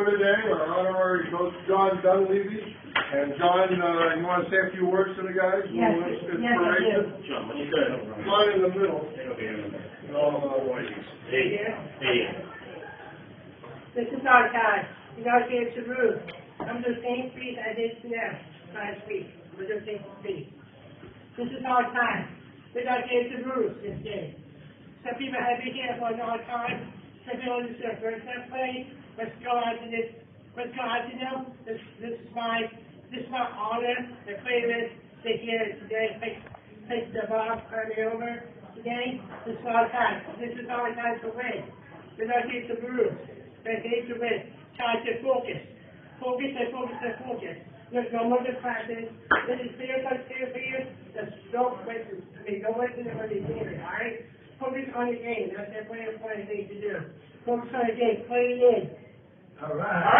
for today, our honorary coach, John Dunleavy. And John, uh, you wanna say a few words to the guys? Yes, Little yes, I inspiration? do. John in the middle. Uh, Hey, hey, This is our time. You know, it's a roof. I'm the same street I did now, last week. We're the same street. This is our time. We're not here to roof this day. Some people have been here for a long time. First. Let's go on to this. Let's go on to them. This, this is my, this is my honor to play this, to here today. Take the turn it over today. This is our time. This is to win. We're not here to lose. We're here to win. Time to focus. Focus and focus and focus. There's no more to practice. This is clear, but for you. There's no questions. I mean, no questions Focus on the game. That's their plan of play to do. Focus on the game. Play it in. All right. All right.